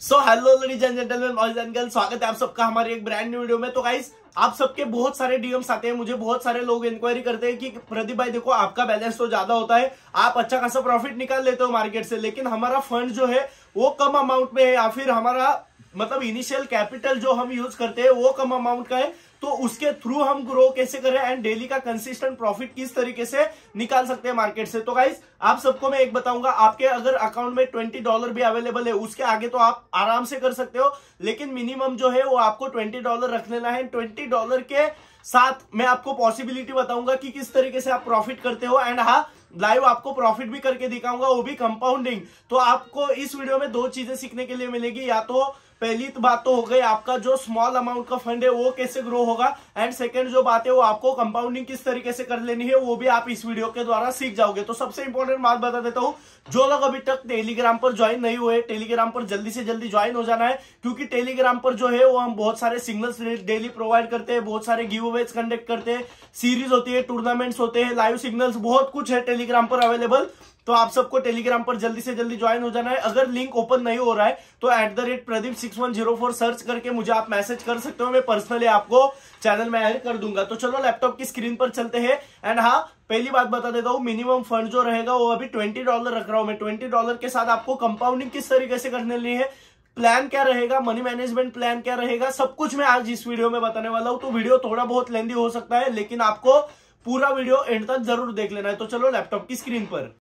So hello ladies and gentleman boys and girls स्वागत है आप सबका हमारे एक ब्रांड न्यू वीडियो में। तो गाइस आप सबके बहुत सारे डीएम्स आते हैं, मुझे बहुत सारे लोग इंक्वायरी करते हैं कि प्रदीप भाई, देखो, आपका बैलेंस तो ज़्यादा होता है, आप अच्छा खासा प्रॉफिट निकाल लेते हो मार्केट से, लेकिन हमारा फंड जो है, वो कम अमाउंट में है या फिर हमारा मतलब इनिशियल कैपिटल जो हम यूज़ करते हैं, वो कम अमाउंट का है तो उसके थ्रू हम ग्रो कैसे करें एंड डेली का कंसिस्टेंट प्रॉफिट किस तरीके से निकाल सकते हैं मार्केट से? तो गाइज़ आप सबको मैं एक बताऊँगा, आपके अगर अकाउंट में ट्वेंटी डॉलर भी अवेलेबल है, उसके आगे तो आप आराम से कर सकते हो, लेकिन मिनिमम जो है वो आपको ट्वेंटी डॉलर रख लेना है। ट्वेंटी डॉलर के साथ मैं आपको पॉसिबिलिटी बताऊँगा कि किस तरीके से आप प्रॉफिट करते हो। एंड हाँ लाइव आपको प्रॉफिट भी करके दिखाऊँगा, वो भी कंपाउंडिंग तो आपको इस वीडियो में दो चीज़ें सीखने के लिए मिलेगी, या तो पहली तो बात तो हो गई आपका जो स्मॉल अमाउंट का फंड है, वो कैसे ग्रो होगा? एंड सेकंड जो बात है, वो आपको कंपाउंडिंग किस तरीके से कर लेनी है, वो भी आप इस वीडियो के द्वारा सीख जाओगे। तो सबसे इंपॉर्टेंट बात बता देता हूँ, जो लोग अभी तक टेलीग्राम पर ज्वाइन नहीं हुए टेलीग्राम पर जल्दी से जल्दी ज्वाइन हो जाना है, क्योंकि टेलीग्राम पर जो है, वो हम बहुत सारे सिग्नल्स डेली प्रोवाइड करते हैं, बहुत सारे गिव अवेज कंडक्ट करते हैं सीरीज़ होती है टूर्नामेंट्स होते हैं लाइव सिग्नल्स बहुत कुछ है टेलीग्राम पर अवेलेबल तो आप सबको टेलीग्राम पर जल्दी से जल्दी ज्वाइन हो जाना है। अगर लिंक ओपन नहीं हो रहा है तो at the rate Pradeep six one zero four search करके मुझे आप मैसेज कर सकते हो। मैं पर्सनली आपको चैनल में ऐड कर दूँगा। तो चलो लैपटॉप की स्क्रीन पर चलते हैं। एंड हाँ पहली बात बता देता हूँ मिनिमम फंड जो रहेगा, वो अभी ट्वेंटी डॉलर रख रहा हूँ मैं। ट्वेंटी डॉलर के साथ आपको कंपाउंडिंग किस तरीके से करने ली है प्लान क्या रहेगा मनी मैनेजमेंट प्लान क्या रहेगा, सब कुछ मैं आज इस वीडियो में बताने वाला हूँ। तो वीडियो थोड़ा बहुत लेंदी हो सकता है, लेकिन आपको पूरा वीडियो एंड तक ज़रूर देख लेना है। तो चलो लैपटॉप की स्क्रीन पर।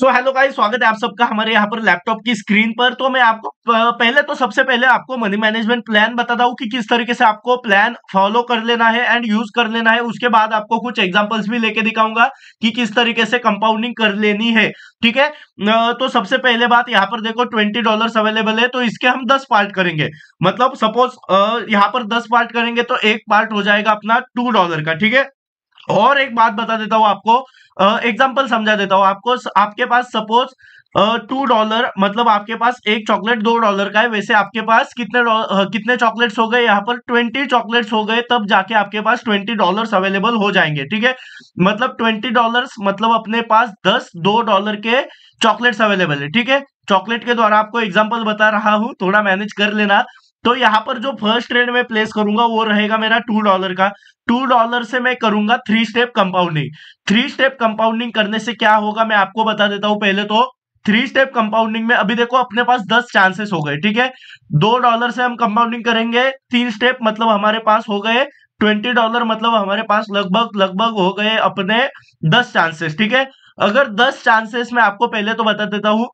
सो हेलो गाइस स्वागत है आप सबका हमारे यहाँ पर लैपटॉप की स्क्रीन पर। तो मैं आपको पहले तो सबसे पहले आपको मनी मैनेजमेंट प्लान बताता हूँ कि किस तरीके से आपको प्लान फॉलो कर लेना है एंड यूज़ कर लेना है। उसके बाद आपको कुछ एग्जांपल्स भी लेके दिखाऊँगा कि किस तरीके से कंपाउंडिंग कर लेनी है। ठीक है? तो सबसे पहले बात यहाँ पर देखो ट्वेंटी डॉलर अवेलेबल है तो इसके हम दस पार्ट करेंगे। मतलब सपोज़ यहाँ पर दस पार्ट करेंगे तो एक पार्ट हो जाएगा अपना टू डॉलर का, ठीक है? और एक बात बता देता हूँ आपको एग्ज़ाम्पल समझा देता हूँ आपको आपके पास सपोज़ टू डॉलर मतलब आपके पास एक चॉकलेट दो डॉलर का है, वैसे आपके पास कितने कितने चॉकलेट्स हो गए, यहाँ पर ट्वेंटी चॉकलेट्स हो गए, तब जाके आपके पास ट्वेंटी डॉलर्स अवेलेबल हो जाएँगे, ठीक है? मतलब ट्वेंटी डॉलर्स मतलब अपने पास दस, दो डॉलर के चॉकलेट्स अवेलेबल है, ठीक है? चॉकलेट के द्वारा आपको एग्ज़ाम्पल बता रहा हूँ, थोड़ा मैनेज कर लेना। तो यहाँ पर जो फ़र्स्ट ट्रेड में प्लेस करूँगा, वो रहेगा मेरा टू डॉलर का। टू डॉलर से मैं करूँगा three step compounding three step compounding करने से क्या होगा, मैं आपको बता देता हूँ पहले तो। थ्री स्टेप कंपाउंडिंग में अभी देखो, अपने पास दस चांसेस हो गए, ठीक है? दो डॉलर से हम कंपाउंडिंग करेंगे, तीन स्टेप मतलब हमारे पास हो गए ट्वेंटी डॉलर मतलब हमारे पास लगभग लगभग हो गए अपने दस चांसेस ठीक है? अगर दस चांसेस में आपको पहले तो बता देता हूँ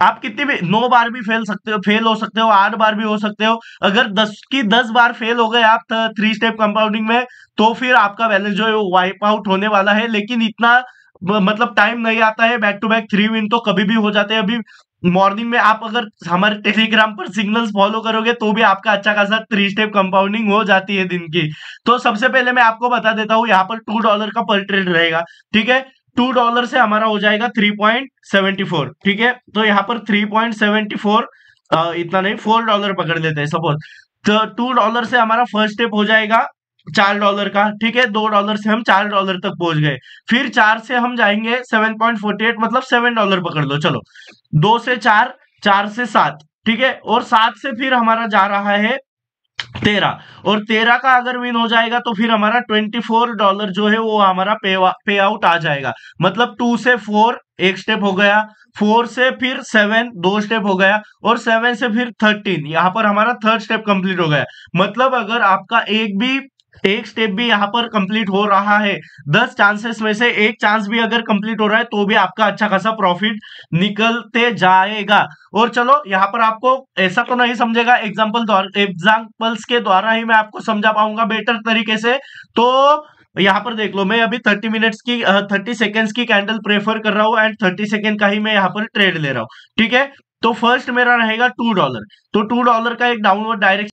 आप कितनी भी, नौ बार भी फेल सकते हो फेल हो सकते हो, आठ बार भी हो सकते हो। अगर दस की दस बार फेल हो गए आप थ्री स्टेप कंपाउंडिंग में तो फिर आपका बैलेंस जो है वो वाइप आउट होने वाला है। लेकिन इतना मतलब टाइम नहीं आता है back to back three win तो कभी भी हो जाते हैं। अभी मॉर्निंग में आप अगर हमारे टेलीग्राम पर सिग्नल्स फॉलो करोगे तो भी आपका अच्छा खासा थ्री स्टेप कंपाउंडिंग हो जाती है दिन की। तो सबसे पहले मैं आपको बता देता हूँ, यहाँ पर टू डॉलर का पर ट्रेड रहेगा, ठीक है? टू डॉलर से हमारा हो जाएगा थ्री पॉइंट सेवेंटी फोर, ठीक है? तो यहाँ पर थ्री पॉइंट सेवेंटी फोर इतना नहीं, फोर डॉलर पकड़ लेते हैं सपोज़ तो टू डॉलर से हमारा फ़र्स्ट स्टेप हो जाएगा चार डॉलर का, ठीक है? दो डॉलर से हम चार डॉलर तक पहुँच गए। फिर चार से हम जाएँगे सेवन पॉइंट फोर्टी एट मतलब सेवन डॉलर पकड़ लो, चलो। दो से चार चार से सात, ठीक है? और सात से फिर हमारा जा रहा है तेरह। और तेरह का अगर विन हो जाएगा तो फिर हमारा ट्वेंटी फोर डॉलर जो है, वो हमारा पे पे आउट आ जाएगा। मतलब टू से फोर एक स्टेप हो गया फोर से फिर सेवन दो स्टेप हो गया, और सेवन से फिर थर्टीन यहाँ पर हमारा थर्ड स्टेप कंप्लीट हो गया। मतलब अगर आपका एक भी एक स्टेप भी यहाँ पर कंप्लीट हो रहा है। दस चांसेस में से एक चांस भी अगर कंप्लीट हो रहा है तो भी आपका अच्छा खासा प्रॉफिट निकलते जाएगा। और चलो, यहाँ पर आपको ऐसा तो नहीं समझेगा एग्ज़ाम्पल एग्जाम्पल्स के द्वारा ही मैं आपको समझा पाऊँगा बेटर तरीके से। तो यहाँ पर देख लो, मैं अभी थर्टी मिनट्स की थर्टी सेकेंड्स की कैंडल प्रेफर कर रहा हूँ एंड थर्टी सेकेंड का ही मैं यहाँ पर ट्रेड ले रहा हूँ। ठीक है? तो फ़र्स्ट मेरा रहेगा टू डॉलर तो टू डॉलर का एक डाउनवर्ड डायरेक्ट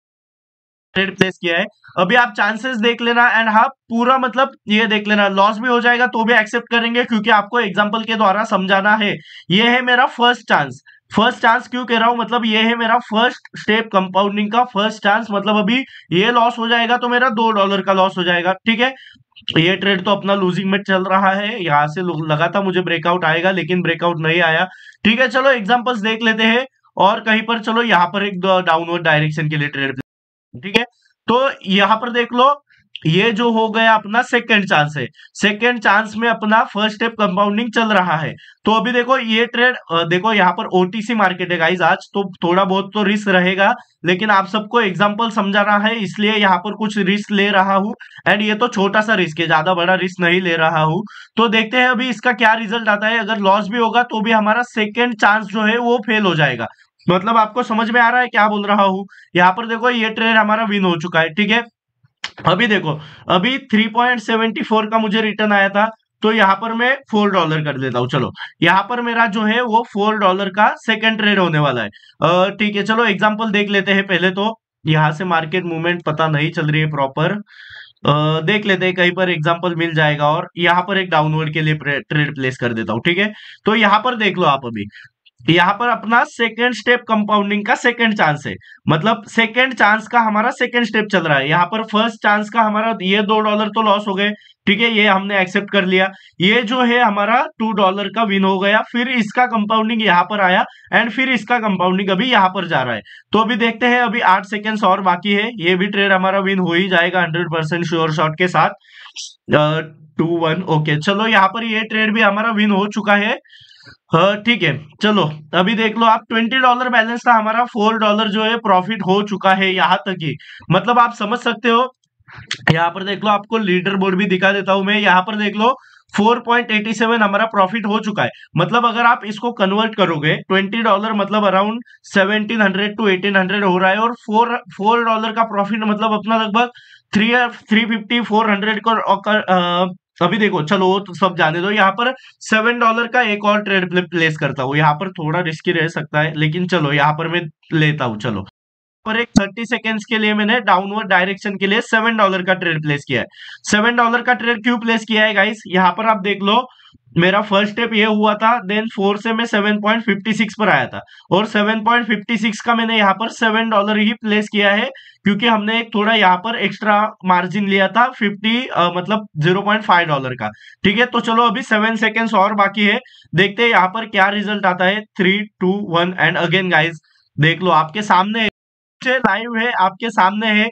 ट्रेड प्लेस किया है। अभी आप चांसेस देख लेना एंड हाँ पूरा मतलब ये देख लेना लॉस भी हो जाएगा तो भी एक्सेप्ट करेंगे क्योंकि आपको एग्जांपल के द्वारा समझाना है। ये है मेरा फ़र्स्ट चांस फ़र्स्ट चांस क्यों कह रहा हूँ? मतलब ये है मेरा फ़र्स्ट स्टेप कंपाउंडिंग का फ़र्स्ट चांस मतलब अभी ये लॉस हो जाएगा तो मेरा दो डॉलर का लॉस हो जाएगा, ठीक है? ये ट्रेड तो अपना लूजिंग में चल रहा है। यहाँ से लगा था मुझे ब्रेकआउट आएगा, लेकिन ब्रेकआउट नहीं आया। ठीक है, चलो एग्जांपल्स देख लेते हैं। और कहीं पर चलो, यहाँ पर एक डाउनवर्ड डायरेक्शन के लिए ट्रेड ठीक है? तो यहाँ पर देख लो, ये जो हो गया अपना सेकेंड चांस है। सेकेंड चांस में अपना फ़र्स्ट स्टेप कंपाउंडिंग चल रहा है। तो अभी देखो, ये ट्रेड देखो यहाँ पर ओटीसी मार्केट है गाइज़ आज तो थोड़ा बहुत तो रिस्क रहेगा, लेकिन आप सबको एग्जांपल समझाना है, इसलिए यहाँ पर कुछ रिस्क ले रहा हूँ। एंड ये तो छोटा सा रिस्क है, ज़्यादा बड़ा रिस्क नहीं ले रहा हूँ। तो देखते हैं अभी इसका क्या रिज़ल्ट आता है। अगर लॉस भी होगा तो भी हमारा सेकेंड चांस जो है, वो फेल हो जाएगा। मतलब आपको समझ में आ रहा है क्या बोल रहा हूँ? यहाँ पर देखो, ये ट्रेड हमारा विन हो चुका है, ठीक है? अभी देखो, अभी 3.74 का मुझे रिटर्न आया था तो यहाँ पर मैं फोर डॉलर कर देता हूँ, चलो। यहाँ पर मेरा जो है, वो फोर डॉलर का सेकंड ट्रेड होने वाला है। ठीक है, चलो एग्जांपल देख लेते हैं पहले तो। यहाँ से मार्केट मूवमेंट पता नहीं चल रही है प्रॉपर देख लेते हैं, कहीं पर एग्जांपल मिल जाएगा और यहाँ पर एक डाउनवर्ड के लिए ट्रेड प्लेस कर देता हूँ, ठीक है? तो यहाँ पर देख लो आप अभी। यहाँ पर अपना सेकेंड स्टेप कंपाउंडिंग का सेकेंड चांस है। मतलब सेकेंड चांस का हमारा सेकेंड स्टेप चल रहा है। यहाँ पर फ़र्स्ट चांस का हमारा, ये दो डॉलर तो लॉस हो गए। ठीक है, ये हमने एक्सेप्ट कर लिया। ये जो है हमारा टू डॉलर का विन हो गया। फिर इसका कंपाउंडिंग यहाँ पर आया एंड फिर इसका कंपाउंडिंग अभी यहाँ पर जा रहा है। तो अभी देखते हैं, अभी आठ सेकेंड्स और बाकी है। ये भी ट्रेड हमारा विन हो ही जाएगा हंड्रेड परसेंट श्योर शॉट के साथ। टू वन ओके चलो यहाँ पर ये ट्रेड भी हमारा विन हो चुका है। हाँ ठीक है। चलो, अभी देख लो आप ट्वेंटी डॉलर बैलेंस था, हमारा फोर डॉलर जो है प्रॉफिट हो चुका है यहाँ तक ही। मतलब आप समझ सकते हो, यहाँ पर देख लो आपको लीडर बोर्ड भी दिखा देता हूँ मैं, यहाँ पर देख लो 4.87 हमारा प्रॉफिट हो चुका है। मतलब अगर आप इसको कन्वर्ट करोगे 20 डॉलर मतलब अराउंड 1700 टू 1800 हो रहा है, और फोर फोर डॉलर का प्रॉफिट मतलब अपना लगभग three three fifty four hundred अभी देखो, चलो तो सब जाने दो। यहाँ पर सेवन डॉलर का एक और ट्रेड प्लेस करता हूँ। यहाँ पर थोड़ा रिस्की रह सकता है, लेकिन चलो, यहाँ पर मैं लेता हूँ, चलो। पर एक थर्टी सेकेंड्स के लिए मैंने डाउनवर्ड डायरेक्शन के लिए सेवन डॉलर का ट्रेड प्लेस किया है। सेवन डॉलर का ट्रेड क्यों प्लेस किया है गाइस यहाँ पर आप देख लो मेरा फ़र्स्ट स्टेप ये हुआ था देन फोर से मैं 7.56 पर आया था। और 7.56 का मैंने यहाँ पर सेवन डॉलर ही प्लेस किया है, क्योंकि हमने एक थोड़ा यहाँ पर एक्स्ट्रा मार्जिन लिया था फिफ्टी मतलब ज़ीरो पॉइंट फाइव डॉलर का। ठीक है तो चलो अभी सेवन सेकेंड्स और बाकी है। देखते हैं यहाँ पर क्या रिज़ल्ट आता है। Three two one and again guys देख लो, आपके सामने लाइव है, आपके सामने है।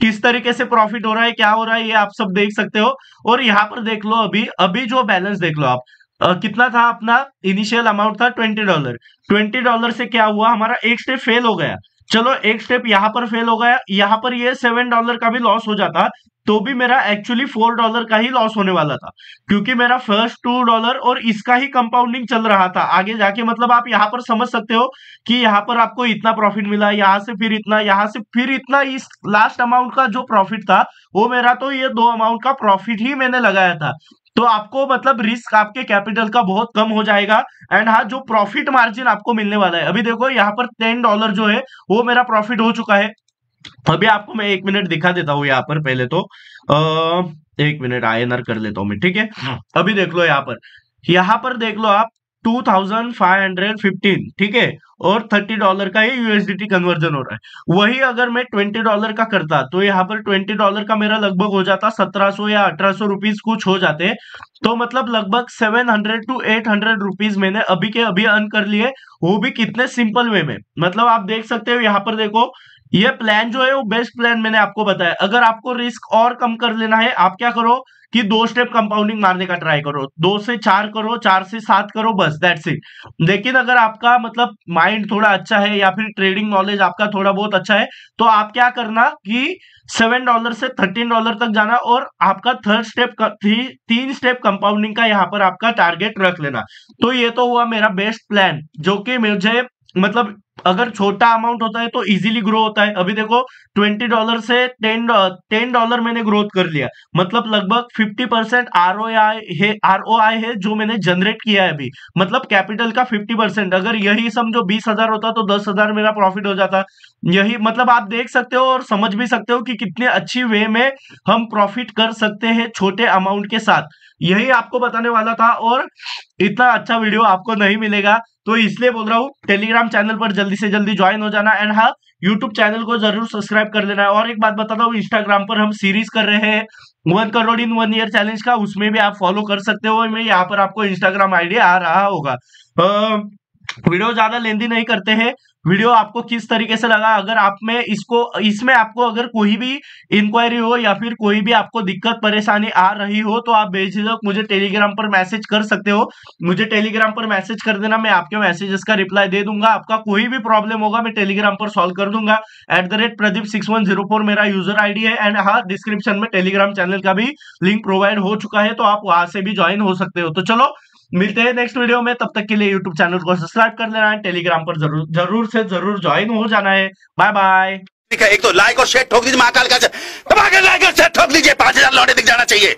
किस तरीके से प्रॉफिट हो रहा है क्या हो रहा है ये आप सब देख सकते हो। और यहाँ पर देख लो अभी अभी जो बैलेंस देख लो आप। आ, कितना था अपना इनिशियल अमाउंट था? ट्वेंटी डॉलर ट्वेंटी डॉलर से क्या हुआ? हमारा एक स्टेप फेल हो गया। चलो, एक स्टेप यहाँ पर फेल हो गया। यहाँ पर ये सेवन डॉलर का भी लॉस हो जाता तो भी मेरा एक्चुअली फोर डॉलर का ही लॉस होने वाला था। क्योंकि मेरा फ़र्स्ट टू डॉलर और इसका ही कंपाउंडिंग चल रहा था। आगे जाके मतलब आप यहाँ पर समझ सकते हो कि यहाँ पर आपको इतना प्रॉफिट मिला, यहाँ से फिर इतना, यहाँ से फिर इतना। इस लास्ट अमाउंट का जो प्रॉफिट था, वो मेरा तो ये दो अमाउंट का प्रॉफिट ही मैंने लगाया था। तो आपको मतलब रिस्क आपके कैपिटल का बहुत कम हो जाएगा। एंड हाँ जो प्रॉफिट मार्जिन आपको मिलने वाला है। अभी देखो यहाँ पर टेन डॉलर जो है वो मेरा प्रॉफिट हो चुका है। अभी आपको मैं एक मिनट दिखा देता हूँ यहाँ पर पहले तो। अः एक मिनट INR कर लेता हूँ मैं ठीक है? हाँ। अभी देख लो यहाँ पर। यहाँ पर देख लो आप 2515 ठीक है? और 30 डॉलर का ये यूएसडीटी कन्वर्जन हो रहा है। वही अगर मैं 20 डॉलर का करता तो यहाँ पर 20 डॉलर का मेरा लगभग हो जाता 1700 या 1800 रुपीज़ कुछ हो जाते। तो मतलब लगभग 700 टू 800 रुपीज़ मैंने अभी के अभी अर्न कर लिए, वो भी कितने सिंपल वे में। मतलब आप देख सकते हो यहाँ पर देखो, ये प्लान जो है वो बेस्ट प्लान मैंने आपको बताया। अगर आपको रिस्क और कम कर लेना है, आप क्या करो कि दो स्टेप कंपाउंडिंग मारने का ट्राई करो। दो से चार करो चार से सात करो बस दैट्स इट लेकिन अगर आपका मतलब माइंड थोड़ा अच्छा है या फिर ट्रेडिंग नॉलेज आपका थोड़ा बहुत अच्छा है तो आप क्या करना कि सेवन डॉलर से थर्टीन डॉलर तक जाना और आपका थर्ड स्टेप थी, तीन स्टेप कंपाउंडिंग का यहाँ पर आपका टारगेट रख लेना। तो ये तो हुआ मेरा बेस्ट प्लान जो कि मुझे मतलब अगर छोटा अमाउंट होता है तो इजीली ग्रो होता है। अभी देखो ट्वेंटी डॉलर से टेन टेन डॉलर मैंने ग्रोथ कर लिया। मतलब लगभग fifty percent R O I है आर ओ आई है जो मैंने जनरेट किया है अभी। मतलब कैपिटल का फिफ्टी परसेंट अगर यही समझो बीस हज़ार होता तो दस हज़ार मेरा प्रॉफिट हो जाता। यही मतलब आप देख सकते हो और समझ भी सकते हो कि कितने अच्छी वे में हम प्रॉफिट कर सकते हैं छोटे अमाउंट के साथ। यही आपको बताने वाला था और इतना अच्छा वीडियो आपको नहीं मिलेगा तो इसलिए बोल रहा हूँ टेलीग्राम चैनल पर जल्दी से जल्दी ज्वाइन हो जाना एंड हाँ यूट्यूब चैनल को ज़रूर सब्सक्राइब कर लेना। है और एक बात बताता हूँ इंस्टाग्राम पर हम सीरीज़ कर रहे हैं one crore in one year challenge का, उसमें भी आप फॉलो कर सकते हो। मैं यहाँ पर आपको इंस्टाग्राम आईडी आ रहा होगा। वीडियो ज़्यादा लेंदी नहीं करते हैं वीडियो आपको किस तरीके से लगा? अगर आप में इसको, इसमें आपको अगर कोई भी इंक्वायरी हो या फिर कोई भी आपको दिक्कत, परेशानी आ रही हो तो आप बेझिझक मुझे टेलीग्राम पर मैसेज कर सकते हो। मुझे टेलीग्राम पर मैसेज कर देना, मैं आपके मैसेजेस का रिप्लाई दे दूँगा। आपका कोई भी प्रॉब्लम होगा, मैं टेलीग्राम पर सॉल्व कर दूँगा। At the rate Pradeep six one zero four मेरा यूज़र आईडी है एंड हाँ डिस्क्रिप्शन में टेलीग्राम चैनल का भी लिंक प्रोवाइड हो चुका है तो आप वहाँ से भी ज्वाइन हो सकते हो। तो चलो मिलते हैं नेक्स्ट वीडियो में, तब तक के लिए यूट्यूब चैनल को सब्सक्राइब कर लेना है टेलीग्राम पर ज़रूर ज़रूर से ज़रूर ज्वाइन हो जाना है। बाय बाय ठीक है, एक तो लाइक और शेयर ठोक दीजिए, महाकाल का लाइक और शेयर ठोक दीजिए, पाँच हज़ार लौटे दिख जाना चाहिए।